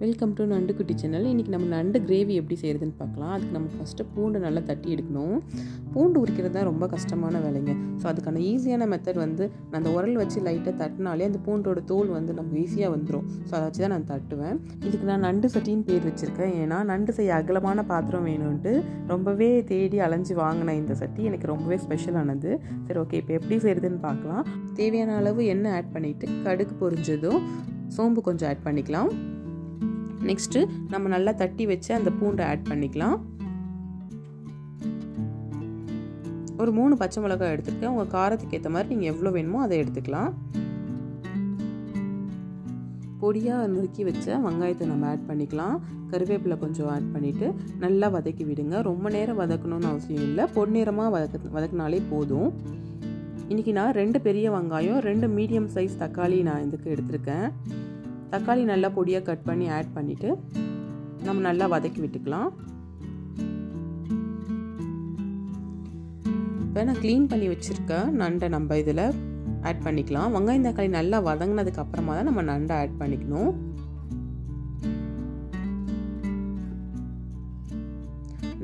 Welcome to நண்டு குட்டி channel இன்றைக்கி நம்ம நண்டு கிரேவி எப்படி செய்கிறதுன்னு பார்க்கலாம். அதுக்கு நம்ம ஃபஸ்ட்டு பூண்டு நல்லா தட்டி எடுக்கணும். பூண்டு உரிக்கிறது தான் ரொம்ப கஷ்டமான வேலைங்க. ஸோ அதுக்கான ஈஸியான மெத்தட் வந்து நான் அந்த உரல் வச்சு லைட்டாக தட்டினாலே அந்த பூண்டோட தோல் வந்து நமக்கு ஈஸியாக வந்துடும் ஸோ அதை வச்சு தான் நான் தட்டுவேன். இதுக்கு நான் நண்டு சட்டின்னு பேர் வச்சுருக்கேன். ஏன்னா நண்டு செய்ய அகலமான பாத்திரம் வேணும்ன்ட்டு ரொம்பவே தேடி அலைஞ்சு வாங்கின இந்த சட்டி எனக்கு ரொம்பவே ஸ்பெஷலானது சரி ஓகே இப்போ எப்படி செய்கிறதுன்னு பார்க்கலாம். தேவையான அளவு எண்ணெய் ஆட் பண்ணிவிட்டு கடுகு பொரிஞ்சதும் சோம்பு கொஞ்சம் ஆட் பண்ணிக்கலாம். நெக்ஸ்ட்டு நம்ம நல்லா தட்டி வச்சு அந்த பூண்டை ஆட் பண்ணிக்கலாம். ஒரு மூணு பச்சை மிளகாய் எடுத்துருக்கேன். உங்கள் காரத்துக்கு ஏற்ற மாதிரி நீங்கள் எவ்வளோ வேணுமோ அதை எடுத்துக்கலாம். பொடியாக நுறுக்கி வச்ச வெங்காயத்தை நம்ம ஆட் பண்ணிக்கலாம். கருவேப்பிலை கொஞ்சம் ஆட் பண்ணிவிட்டு நல்லா வதக்கி விடுங்க. ரொம்ப நேரம் வதக்கணும்னு அவசியம் இல்லை. பொன்னிறமாக வதக்க வதக்கினாலே போதும். இன்றைக்கி நான் ரெண்டு பெரிய வெங்காயம் ரெண்டு மீடியம் சைஸ் தக்காளி நான் இதுக்கு எடுத்திருக்கேன். தக்காளி நல்லா பொடியாக கட் பண்ணி ஆட் பண்ணிவிட்டு நம்ம நல்லா வதக்கி விட்டுக்கலாம். இப்போ நான் க்ளீன் பண்ணி வச்சுருக்க நண்டை நம்ம இதில் ஆட் பண்ணிக்கலாம். வெங்காயம் தக்காளி நல்லா வதங்கினதுக்கு அப்புறமா தான் நம்ம நண்டை ஆட் பண்ணிக்கணும்.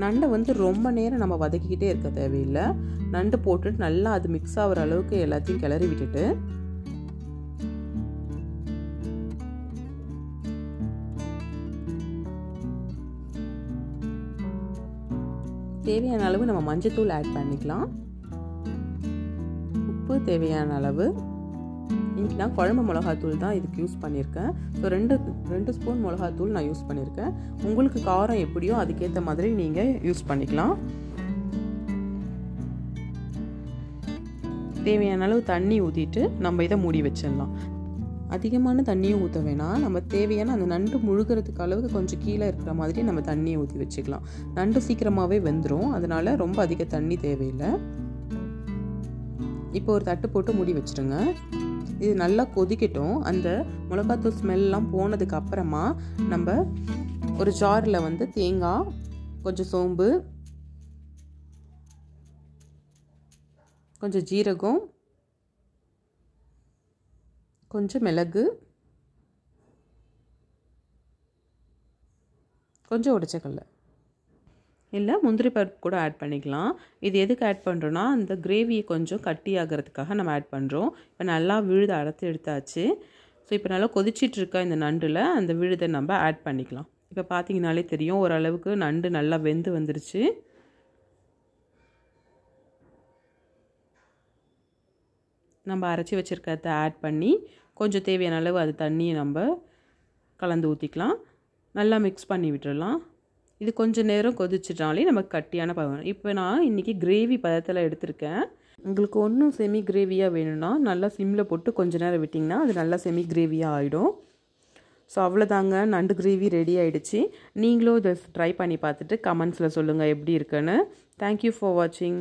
நண்டை வந்து ரொம்ப நேரம் நம்ம வதக்கிக்கிட்டே இருக்க தேவையில்லை. நண்டு போட்டுட்டு நல்லா அது மிக்ஸ் ஆகிற அளவுக்கு எல்லாத்தையும் கிளறி விட்டுட்டு தேவையான அளவு நம்ம மஞ்சத்தூள் ஆட் பண்ணிக்கலாம். உப்பு தேவையான அளவு. இன்றைக்கி நான் குழம்பு மிளகாத்தூள் தான் இதுக்கு யூஸ் பண்ணியிருக்கேன். ஸோ ரெண்டு ரெண்டு ஸ்பூன் மிளகாத்தூள் நான் யூஸ் பண்ணியிருக்கேன். உங்களுக்கு காரம் எப்படியோ அதுக்கேற்ற மாதிரி நீங்கள் யூஸ் பண்ணிக்கலாம். தேவையான அளவு தண்ணி ஊற்றிட்டு நம்ம இதை மூடி வச்சிடலாம். அதிகமான தண்ணியை ஊற்ற வேணாம். நம்ம தேவையான அந்த நண்டு முழுகிறதுக்கு அளவுக்கு கொஞ்சம் கீழே இருக்கிற மாதிரி நம்ம தண்ணியை ஊற்றி வச்சுக்கலாம். நண்டு சீக்கிரமாகவே வெந்துடும் அதனால் ரொம்ப அதிக தண்ணி தேவையில்லை. இப்போ ஒரு தட்டு போட்டு மூடி வச்சுருங்க. இது நல்லா கொதிக்கட்டும். அந்த மிளகாத்தூள் ஸ்மெல்லாம் போனதுக்கு அப்புறமா நம்ம ஒரு ஜாரில் வந்து தேங்காய் கொஞ்சம் சோம்பு கொஞ்சம் ஜீரகம் கொஞ்சம் மிளகு. கொஞ்சம் உடச்சக்கல்ல. இல்லை முந்திரி பருப்பு கூட ஆட் பண்ணிக்கலாம். இது எதுக்கு ஆட் பண்ணுறோன்னா அந்த கிரேவியை கொஞ்சம் கட்டி ஆகிறதுக்காக நம்ம ஆட் பண்ணுறோம் இப்போ நல்லா விழுதை அடைத்து எடுத்தாச்சு. ஸோ இப்போ நல்லா கொதிச்சிட்ருக்க இந்த நண்டில் அந்த விழுதை நம்ம ஆட் பண்ணிக்கலாம். இப்போ பார்த்தீங்கனாலே தெரியும் ஓரளவுக்கு நண்டு நல்லா வெந்து வந்துருச்சு. நம்ம அரைச்சி வச்சுருக்கிறத ஆட் பண்ணி கொஞ்சம் தேவையான அளவு அது தண்ணியை நம்ம கலந்து ஊற்றிக்கலாம் நல்லா மிக்ஸ் பண்ணி விட்டுடலாம் இது கொஞ்சம் நேரம் கொதிச்சிட்டாலே நமக்கு கட்டியான பதம். இப்போ நான் இன்றைக்கி கிரேவி பதத்தில் எடுத்திருக்கேன். உங்களுக்கு ஒன்றும் செமி கிரேவியாக வேணும்னா நல்லா சிம்மில் போட்டு கொஞ்சம் நேரம் விட்டிங்கன்னா அது நல்லா செமி கிரேவியாக ஆகிடும் ஸோ அவ்வளோதாங்க நண்டு கிரேவி ரெடி ஆகிடுச்சு நீங்களும் இதை ட்ரை பண்ணி பார்த்துட்டு கமெண்ட்ஸில் சொல்லுங்கள் எப்படி இருக்குன்னு. தேங்க்யூ ஃபார் வாட்சிங்